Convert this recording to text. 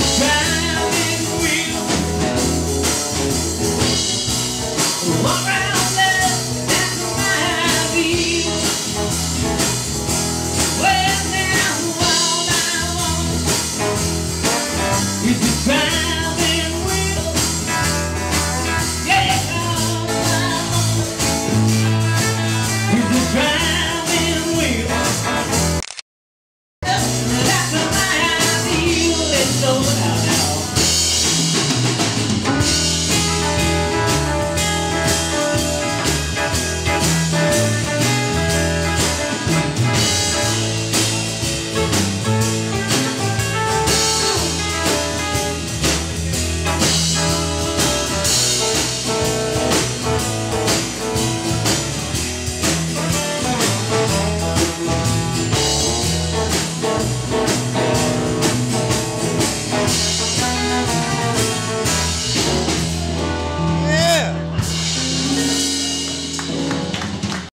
time.